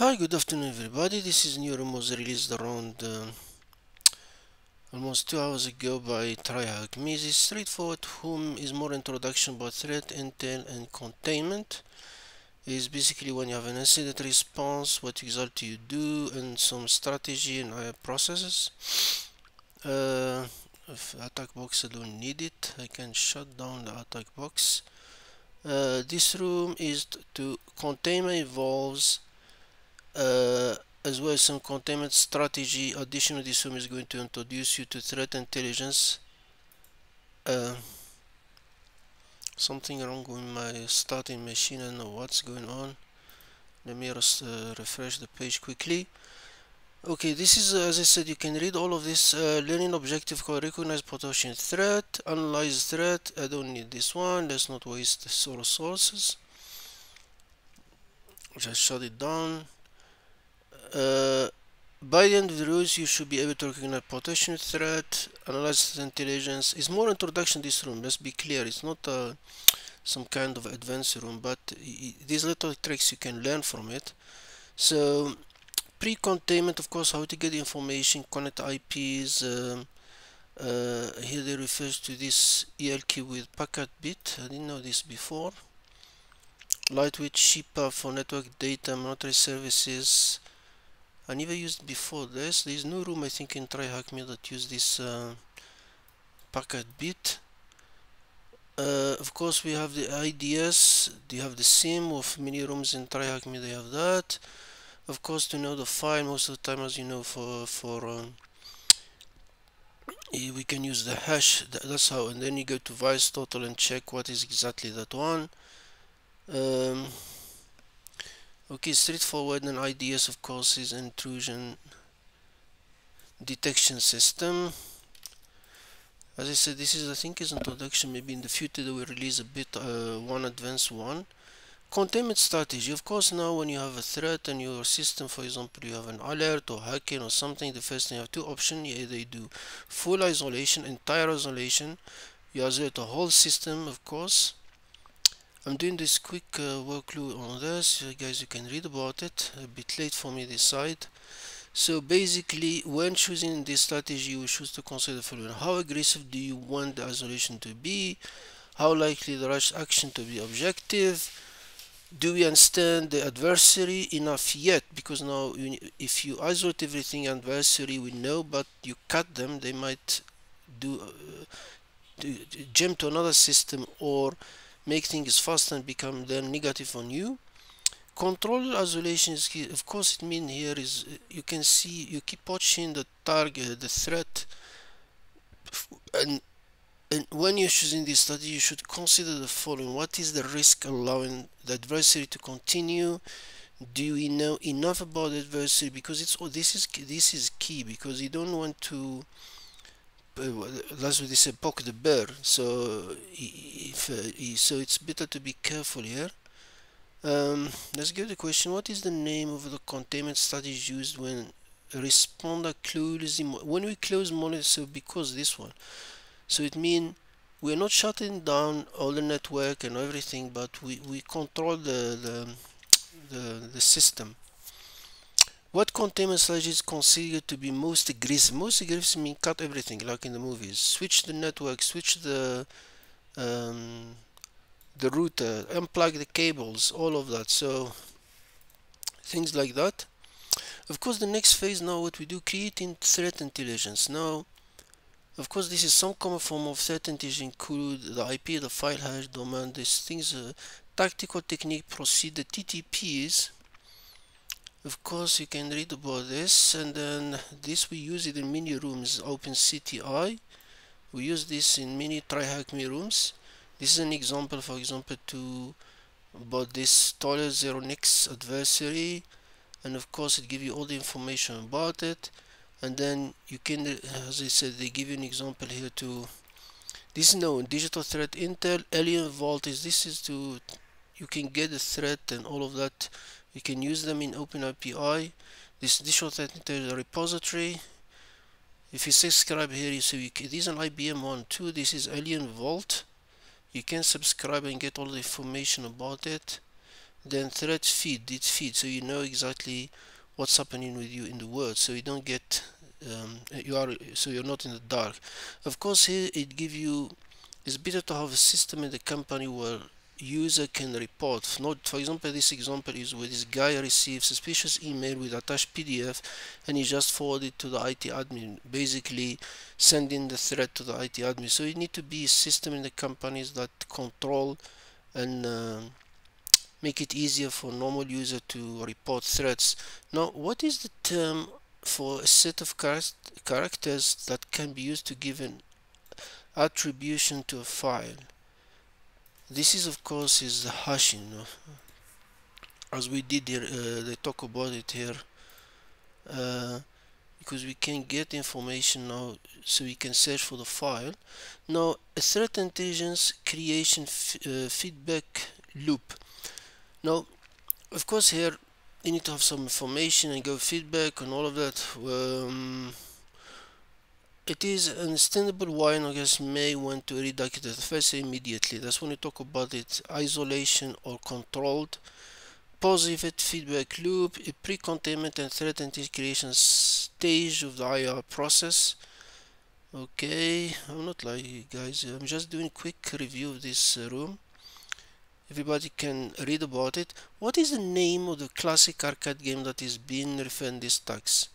Hi, good afternoon everybody. This is new room was released around uh, almost two hours ago by TryHackMe. This straightforward whom is more introduction about threat intel and containment. Is basically when you have an incident response, what exactly you do, and some strategy and uh, processes. Uh, if attack box I don't need it, I can shut down the attack box. Uh, this room is to containment involves uh, as well as some containment strategy. Additionally, this room is going to introduce you to threat intelligence. Uh, something wrong with my starting machine. I know what's going on. Let me just uh, refresh the page quickly. Okay, this is, uh, as I said, you can read all of this. Uh, learning objective called recognize potential threat, analyze threat. I don't need this one. Let's not waste the sources. Just shut it down. Uh, by the end of the rules, you should be able to recognize potential threat, analyze intelligence. It's more introduction this room. Let's be clear. It's not uh, some kind of advanced room, but these little tricks you can learn from it. So pre-containment, of course, how to get information, connect IPs. Um, uh, here they refer to this ELK with packet bit. I didn't know this before. Lightweight cheaper for network data, monitoring services I never used before this. There is no room I think in TryHackMe that use this uh, packet bit. Uh, of course we have the IDS, they have the same of many rooms in TryHackMe, they have that. Of course to know the file most of the time as you know for, for um, we can use the hash, that's how, and then you go to VirusTotal and check what is exactly that one. Um, Okay, straightforward and IDS of course is intrusion detection system. As I said, this is I think is introduction. Maybe in the future they will release a bit uh, one advanced one. Containment strategy. Of course, now when you have a threat in your system, for example, you have an alert or hacking or something. The first thing you have two options. You either do full isolation, entire isolation. You isolate the whole system, of course I'm doing this quick uh, workload on this you guys you can read about it. A bit late for me this side. So basically when choosing this strategy you choose to consider the following. How aggressive do you want the isolation to be? How likely the rush action to be objective? Do we understand the adversary enough yet? Because now if you isolate everything adversary we know but you cut them they might do, uh, do jump to another system or make things fast and become then negative on you. Control isolation is key. Of course it mean here is uh, you can see you keep watching the target the threat. And and when you're choosing this study you should consider the following. What is the risk allowing the adversary to continue? Do we know enough about the adversary? Because it's oh, this is this is key because you don't want to what they say poke the bear. So if uh, so it's better to be careful here. Um, let's give the question what is the name of the containment strategy used when responder closes when we close monitor so because this one. So it means we're not shutting down all the network and everything but we, we control the, the the, the system what containment strategy is considered to be most aggressive? Most aggressive mean cut everything, like in the movies. Switch the network, switch the um, the router, unplug the cables, all of that. So things like that. Of course, the next phase now, what we do, creating threat intelligence. Now, of course, this is some common form of threat intelligence include the IP, the file hash, domain, these things, uh, tactical technique, procedure, TTPs of course you can read about this and then this we use it in many rooms OpenCTI. We use this in many TryHackMe rooms. This is an example for example to about this toilet zero next adversary and of course it gives you all the information about it. And then you can as I said they give you an example here to this is known digital threat intel AlienVault is this is to you can get the threat and all of that. You can use them in OpenAPI. This digital technical repository. If you subscribe here you see this is an IBM one too this is AlienVault. You can subscribe and get all the information about it. Then thread feed it feed so you know exactly what's happening with you in the world so you don't get um, you are so you're not in the dark. Of course here it give you it's better to have a system in the company where user can report. For example this example is where this guy receives suspicious email with attached pdf and he just forwarded to the it admin basically sending the threat to the it admin. So you need to be a system in the companies that control and uh, make it easier for normal user to report threats. Now what is the term for a set of char characters that can be used to give an attribution to a file this is of course is the hashing as we did here uh, they talk about it here uh, because we can get information now so we can search for the file. Now a threat intelligence creation uh, feedback loop. Now of course here you need to have some information and go feedback and all of that. Um, it is understandable why Nogas may want to redact the first immediately. That's when you talk about it isolation or controlled positive feedback loop, a pre-containment and threat integration stage of the IR process. Okay, I'm not like you guys, I'm just doing quick review of this uh, room. Everybody can read about it. What is the name of the classic arcade game that is being referred in this text?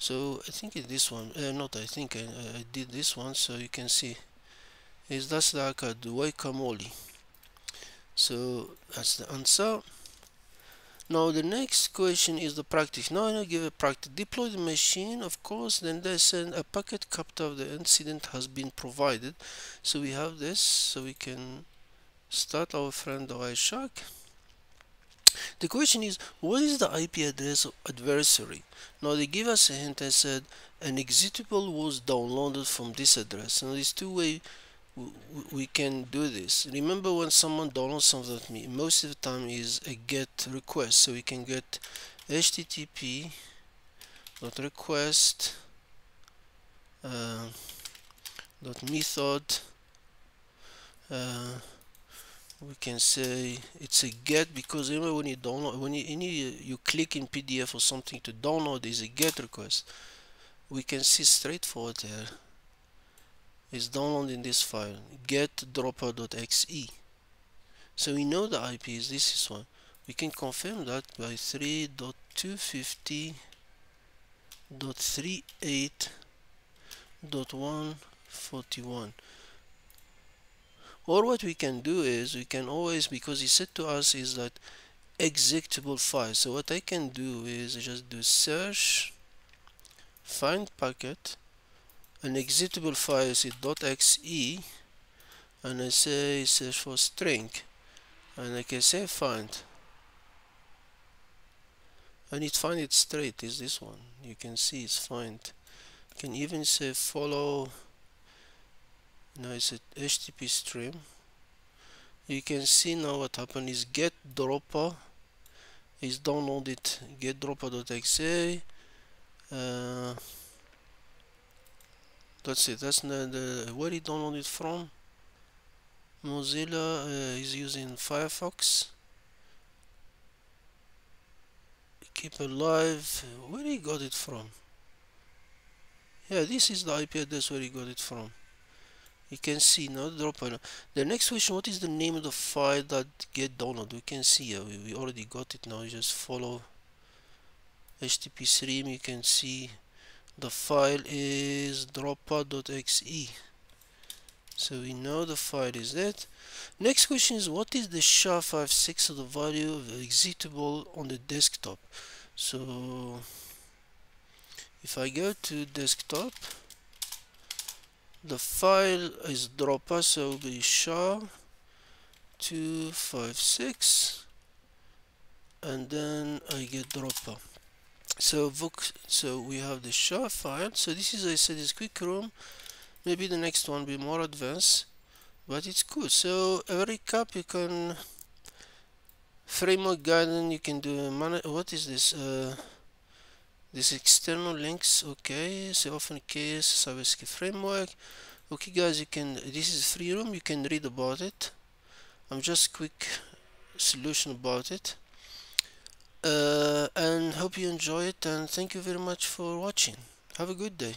So I think this one uh, not I think I, I, did this one so you can see. Is that's the arcade whack-a-mole so that's the answer. Now the next question is the practice. Now I give a practice. Deploy the machine of course then they send a packet capture of the incident has been provided. So we have this. So we can start our friend Wireshark the question is, what is the IP address of adversary? Now they give us a hint and said an executable was downloaded from this address. Now there's two ways we can do this. Remember when someone downloads something with me, most of the time is a get request. So we can get http dot request uh, dot method uh, we can say it's a get because remember when you download when you, you, you click in PDF or something to download is a get request. We can see straightforward here. Is downloading this file get dropper.exe so we know the IP is this is one. We can confirm that by 3.250.38.141 or what we can do is we can always because he said to us is that executable file. So what I can do is just do search find packet an executable file is .exe and I say search for string. And I can say find. And it find it straight is this one. You can see it's find. Can even say follow now it's a HTTP stream. You can see now what happened is get dropper is downloaded. Get dropper.exe uh, that's it. That's the where it downloaded from. Mozilla uh, is using Firefox. Keep alive where he got it from? Yeah this is the IP address where he got it from you can see now the dropper the next question what is the name of the file that get downloaded? We can see uh, we already got it. Now you just follow http stream you can see the file is dropper.exe so we know the file is that. Next question is what is the SHA-56 of the value of the executable on the desktop? So if I go to desktop the file is dropper so be sha 256 and then I get dropper. So book so we have the SHA file. So this is I said is quick room. Maybe the next one be more advanced but it's cool so every recap you can framework guidance you can do what is this uh, this external links okay so often case cybersecurity framework. Okay guys you can this is free room you can read about it. I'm just quick solution about it. Uh, and hope you enjoy it and thank you very much for watching. Have a good day